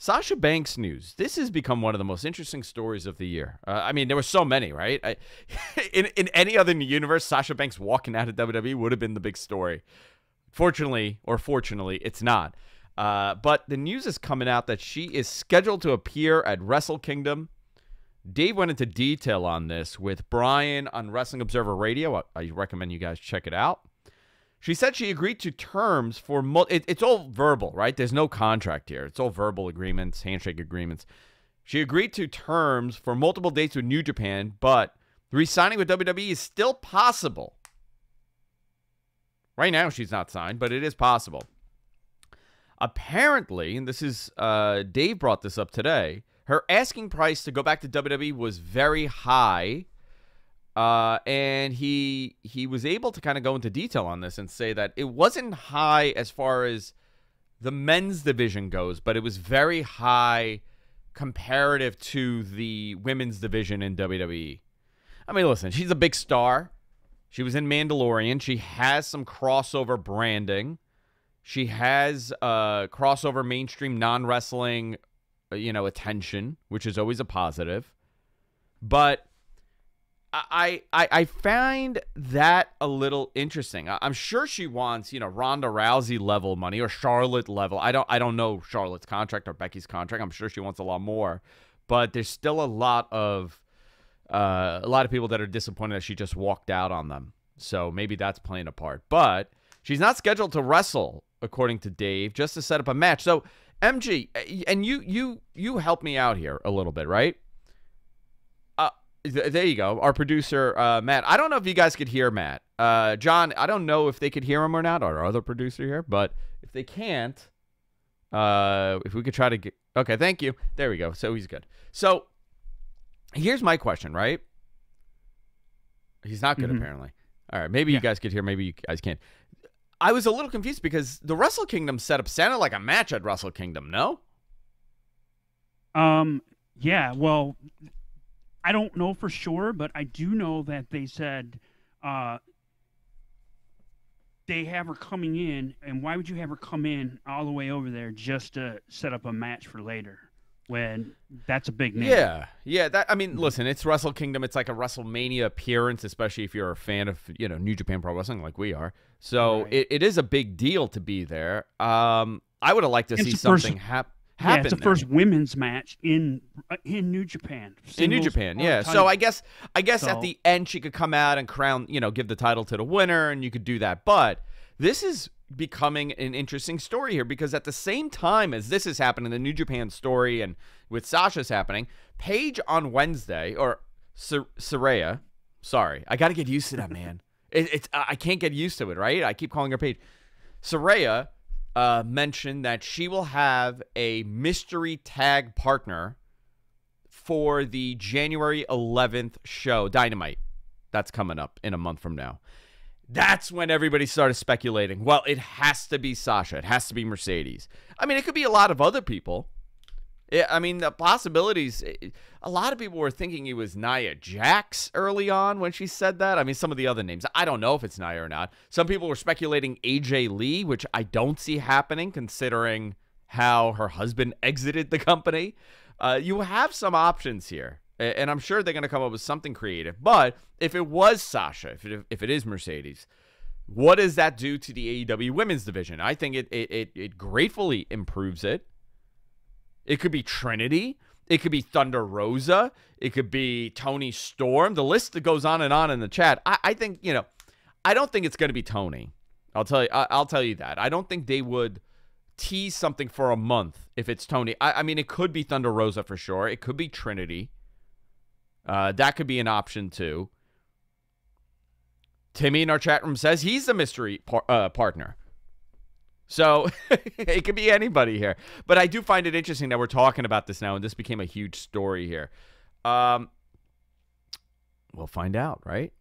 Sasha Banks news. This has become one of the most interesting stories of the year. Uh, I mean, there were so many, right? I, in in any other universe, Sasha Banks walking out of WWE would have been the big story. Fortunately, or fortunately, it's not. Uh, but the news is coming out that she is scheduled to appear at Wrestle Kingdom. Dave went into detail on this with Bryan on Wrestling Observer Radio. I, I recommend you guys check it out. She said she agreed to terms for mul- it, it's all verbal, right? There's no contract here. It's all verbal agreements, handshake agreements. She agreed to terms for multiple dates with New Japan, but re-signing with WWE is still possible. Right now, she's not signed, but it is possible. Apparently, and this is uh, Dave brought this up today. Her asking price to go back to WWE was very high uh, and he he was able to kind of go into detail on this and say that it wasn't high as far as the men's division goes, but it was very high comparative to the women's division in WWE. I mean, listen, she's a big star. She was in Mandalorian. She has some crossover branding. She has uh, crossover mainstream non wrestling, uh, you know, attention, which is always a positive. But I, I I find that a little interesting. I'm sure she wants, you know, Ronda Rousey level money or Charlotte level. I don't I don't know Charlotte's contract or Becky's contract. I'm sure she wants a lot more, but there's still a lot of uh, a lot of people that are disappointed that she just walked out on them. So maybe that's playing a part. But she's not scheduled to wrestle, according to Dave, just to set up a match. So MG, and you you you help me out here a little bit, right? There you go. Our producer, uh, Matt. I don't know if you guys could hear Matt. Uh, John, I don't know if they could hear him or not, our other producer here, but if they can't, uh, if we could try to get. Okay, thank you. There we go. So he's good. So here's my question, right? He's not good, mm-hmm. apparently. All right, maybe yeah. you guys could hear, maybe you guys can't. I was a little confused because the Wrestle Kingdom setup sounded like a match at Wrestle Kingdom, no? Um, yeah, well, I don't know for sure, but I do know that they said uh, they have her coming in, and why would you have her come in all the way over there just to set up a match for later? When that's a big name. Yeah, yeah. That I mean, listen, it's Wrestle Kingdom. It's like a WrestleMania appearance, especially if you're a fan of you know New Japan Pro Wrestling like we are. So right. it, it is a big deal to be there. Um, I would have liked to see something happen yeah, it's the there. first women's match in uh, in New Japan. in New Japan, yeah. So I guess I guess so. at the end she could come out and crown, you know, give the title to the winner, and you could do that. But this is becoming an interesting story here because at the same time as this is happening, the New Japan story and with Sasha's happening, Paige on Wednesday or Saraya, sorry, I got to get used to that, man. it, it's I can't get used to it, right? I keep calling her Paige. Saraya uh, mentioned that she will have a mystery tag partner for the January 11th show, Dynamite. That's coming up in a month from now. That's when everybody started speculating. Well, it has to be Sasha. It has to be Mercedes. I mean, it could be a lot of other people. Yeah, I mean, the possibilities. Eh, a lot of people were thinking he was Nia Jax early on when she said that. I mean, some of the other names. I don't know if it's Nia or not. Some people were speculating AJ Lee, which I don't see happening considering how her husband exited the company. Uh, you have some options here, and I'm sure they're going to come up with something creative. But if it was Sasha, if it, if it is Mercedes, what does that do to the AEW women's division? I think it, it, it, it gratefully improves it. It could be Trinity. It could be Thunder Rosa. It could be Toni Storm. The list that goes on and on in the chat. I, I think you know. I don't think it's going to be Toni. I'll tell you. I, will tell you that. I don't think they would tease something for a month if it's Toni. I, I mean, it could be Thunder Rosa for sure. It could be Trinity. Uh, that could be an option too. Timmy in our chat room says he's the mystery par- uh, partner. So it could be anybody here. But I do find it interesting that we're talking about this now, and this became a huge story here. Um, we'll find out, right?